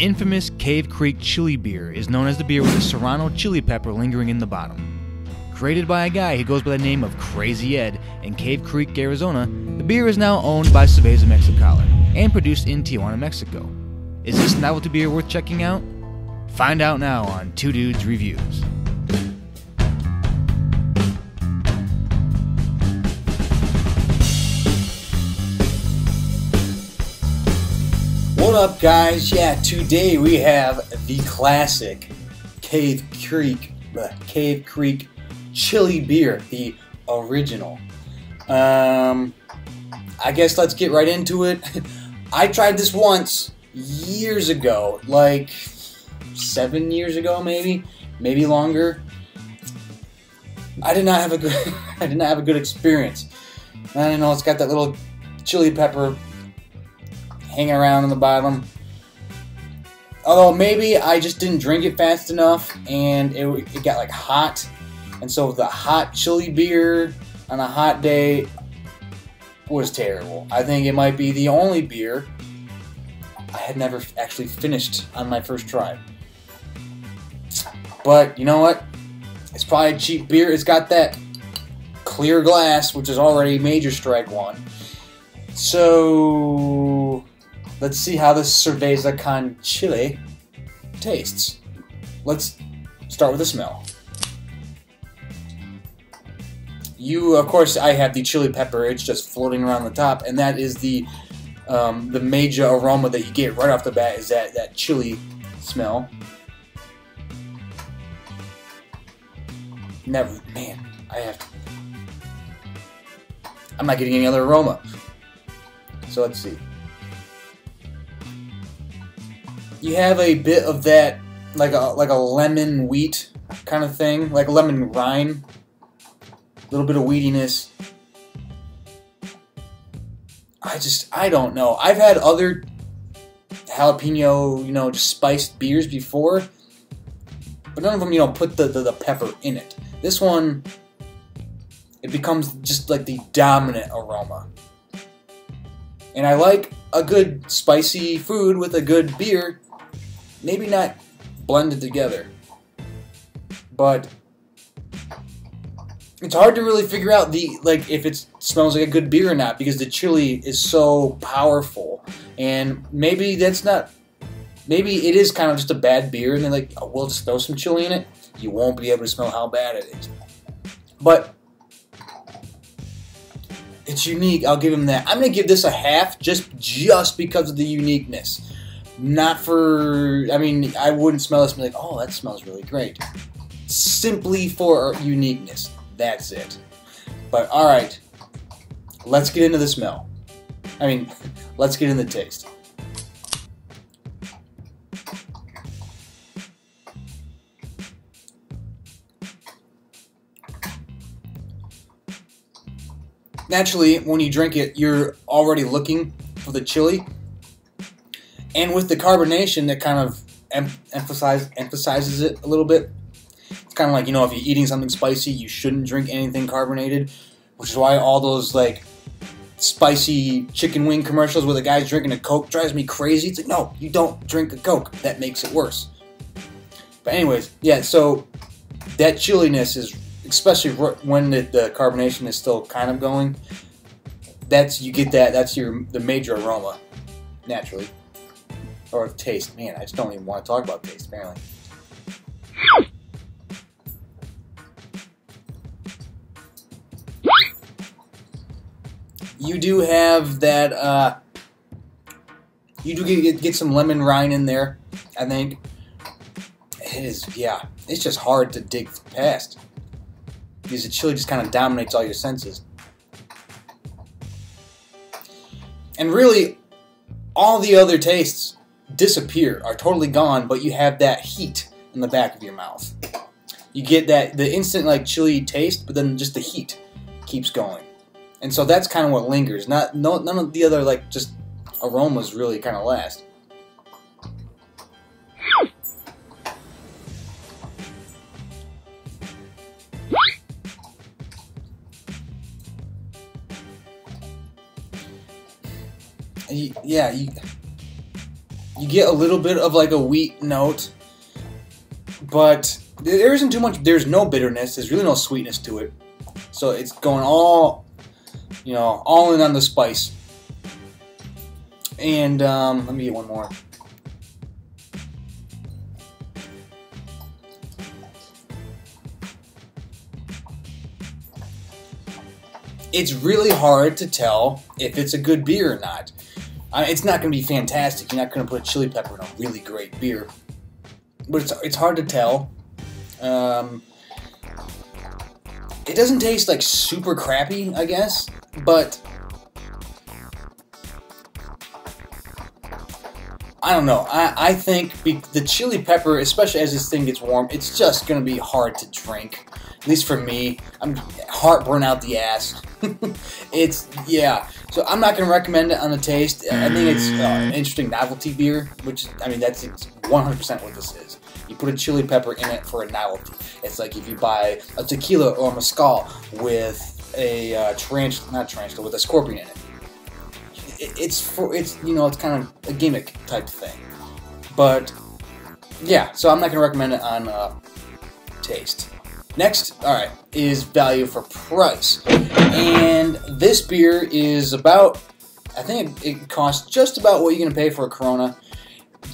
infamous Cave Creek Chili Beer is known as the beer with a serrano chili pepper lingering in the bottom. Created by a guy who goes by the name of Crazy Ed in Cave Creek, Arizona, the beer is now owned by Cerveza Mexicali and produced in Tijuana, Mexico. Is this novelty beer worth checking out? Find out now on Two Dudes Reviews. What up, guys? Yeah, today we have the classic Cave Creek, Cave Creek Chili Beer, the original. Um, I guess let's get right into it. I tried this once years ago, like seven years ago, maybe, maybe longer. I did not have a good, I did not have a good experience. I don't know. It's got that little chili pepper hanging around on the bottom. Although maybe I just didn't drink it fast enough and it, it got like hot. And so the hot chili beer on a hot day was terrible. I think it might be the only beer I had never actually finished on my first try. But you know what? It's probably cheap beer. It's got that clear glass, which is already major strike one. So let's see how this Cerveza con Chile tastes. Let's start with the smell. You, of course, I have the chili pepper. It's just floating around the top, and that is the um, the major aroma that you get right off the bat is that that chili smell. Never, man, I have. To, I'm not getting any other aroma. So let's see. You have a bit of that, like a like a lemon wheat kind of thing, like a lemon rind. A little bit of weediness. I just I don't know. I've had other jalapeno, you know, just spiced beers before, but none of them, you know, put the, the, the pepper in it. This one, it becomes just like the dominant aroma. And I like a good spicy food with a good beer, maybe not blended together. But it's hard to really figure out the like if it smells like a good beer or not because the chili is so powerful. And maybe that's not maybe it is kind of just a bad beer and they're like oh, we'll just throw some chili in it. You won't be able to smell how bad it is. But it's unique. I'll give him that. I'm gonna give this a half just just because of the uniqueness not for i mean i wouldn't smell this and be like oh that smells really great simply for uniqueness that's it. But all right, let's get into the smell. I mean, let's get into the taste. Naturally, when you drink it, you're already looking for the chili. And with the carbonation, that kind of em- emphasize, emphasizes it a little bit. It's kind of like, you know, if you're eating something spicy, you shouldn't drink anything carbonated, which is why all those, like, spicy chicken wing commercials where the guy's drinking a Coke drives me crazy. It's like, no, you don't drink a Coke. That makes it worse. But, anyways, yeah, so that chilliness is, especially when the, the carbonation is still kind of going, that's, you get that, that's your, the major aroma, naturally. Or of taste. Man, I just don't even want to talk about taste, apparently. you do have that. Uh, you do get, get some lemon rind in there. I think it is. Yeah, it's just hard to dig past because the chili just kind of dominates all your senses. And really, all the other tastes disappear, are totally gone, but you have that heat in the back of your mouth. You get that the instant like chili taste, but then just the heat keeps going and so that's kind of what lingers. Not no, none of the other like just aromas really kind of last. yeah, you, You get a little bit of like a wheat note, but there isn't too much. There's no bitterness. There's really no sweetness to it. So it's going all, you know, all in on the spice. And um, let me get one more. It's really hard to tell if it's a good beer or not. I it's not going to be fantastic. You're not going to put a chili pepper in a really great beer, but it's it's hard to tell. Um, it doesn't taste like super crappy, I guess, but I don't know. I, I think the chili pepper, especially as this thing gets warm, it's just going to be hard to drink. At least for me. I'm heartburn out the ass. it's, yeah. So I'm not going to recommend it on the taste. I think it's uh, an interesting novelty beer, which, I mean, that's 100% what this is. You put a chili pepper in it for a novelty. It's like if you buy a tequila or a mezcal with a uh, tarantula, not tarantula, with a scorpion in it it's for it's you know it's kind of a gimmick type thing, but yeah. So I'm not gonna recommend it on uh, taste. Next, all right, is value for price, and this beer is about. I think it, it costs just about what you're gonna pay for a Corona.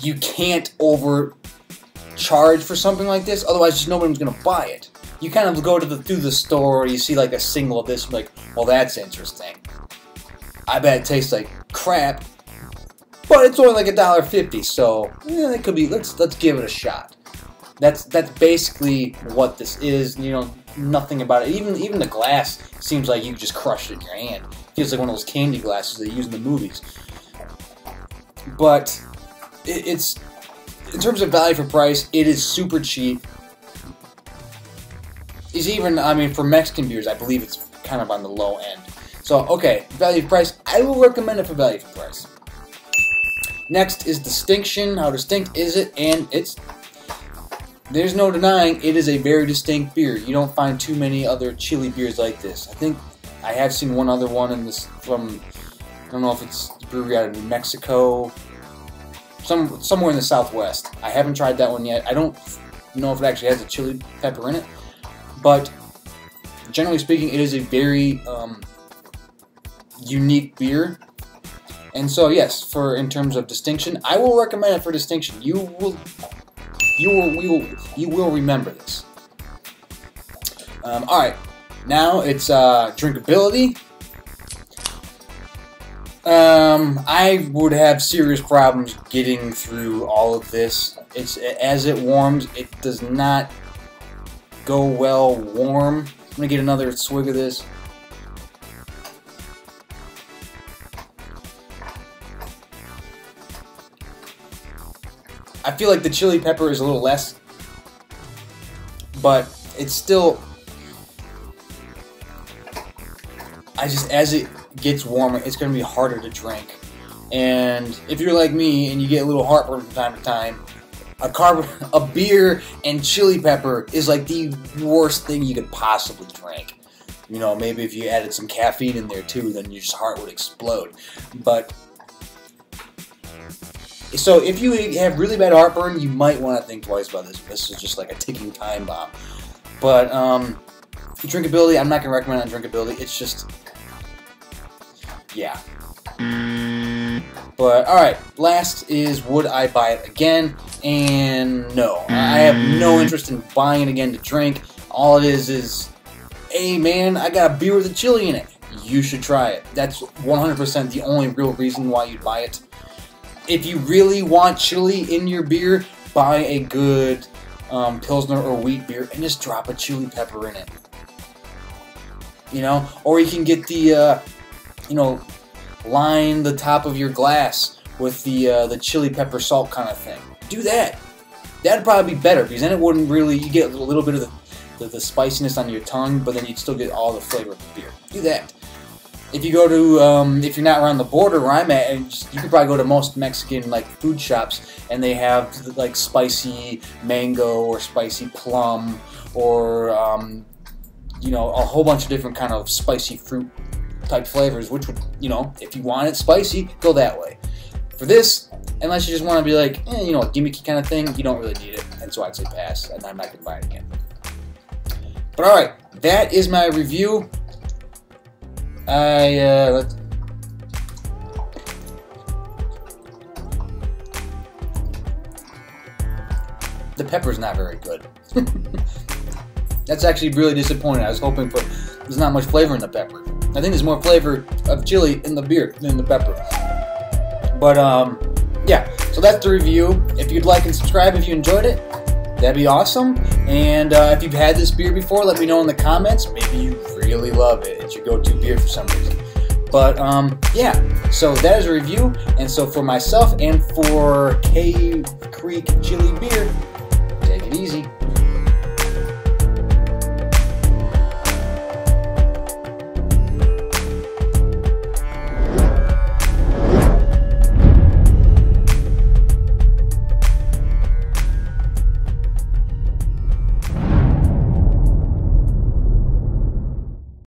You can't overcharge for something like this, otherwise, just nobody's gonna buy it. You kind of go to the through the store, you see like a single of this, like, well, that's interesting. I bet it tastes like crap, but it's only like a dollar fifty, so yeah, it could be. Let's let's give it a shot. That's that's basically what this is. You know, nothing about it. Even even the glass seems like you just crushed it in your hand. Feels like one of those candy glasses they use in the movies. But it, it's in terms of value for price, it is super cheap. Is even I mean for Mexican beers, I believe it's kind of on the low end. So, okay, value price. I will recommend it for value for price. Next is distinction. How distinct is it? And it's there's no denying it is a very distinct beer. You don't find too many other chili beers like this. I think I have seen one other one in this from I don't know if it's brewery out of New Mexico, some somewhere in the Southwest. I haven't tried that one yet. I don't know if it actually has a chili pepper in it, but generally speaking, it is a very um, unique beer. And so yes, for in terms of distinction, I will recommend it for distinction. You will you will, you will, you will remember this. Um, all right, now it's uh, drinkability. Um, I would have serious problems getting through all of this. It's as it warms, it does not go well warm. I'm gonna get another swig of this. Feel like the chili pepper is a little less, but it's still. I just as it gets warmer, it's going to be harder to drink. And if you're like me and you get a little heartburn from time to time, a carb, a beer and chili pepper is like the worst thing you could possibly drink. You know, maybe if you added some caffeine in there too, then your heart would explode. But so if you have really bad heartburn, you might want to think twice about this. This is just like a ticking time bomb. But um, drinkability, I'm not gonna recommend on drinkability. It's just, yeah. But all right, last is would I buy it again? And no, I have no interest in buying it again to drink. All it is is, hey man, I got a beer with a chili in it. You should try it. That's 100% the only real reason why you'd buy it if you really want chili in your beer, buy a good um, Pilsner or wheat beer and just drop a chili pepper in it. You know, or you can get the, uh, you know, line the top of your glass with the uh, the chili pepper salt kind of thing. Do that. That'd probably be better because then it wouldn't really. You get a little bit of the, the, the spiciness on your tongue, but then you'd still get all the flavor of the beer. Do that if you go to um, if you're not around the border where I'm at, you could probably go to most Mexican like food shops and they have like spicy mango or spicy plum or um, you know a whole bunch of different kind of spicy fruit type flavors. Which would you know if you want it spicy, go that way. For this, unless you just want to be like, eh, you know, gimmicky kind of thing, you don't really need it. And so I'd say pass, and I'm not to buy it again. But alright, that is my review. I, uh, let's, the pepper's not very good. That's actually really disappointing. I was hoping for there's not much flavor in the pepper. I think there's more flavor of chili in the beer than the pepper. But um, yeah. So that's the review. If you'd like and subscribe if you enjoyed it, that'd be awesome. And uh, if you've had this beer before, let me know in the comments. Maybe you really love it. It's your go-to beer for some reason. But um, yeah, so that is a review. And so for myself and for Cave Creek Chili Beer,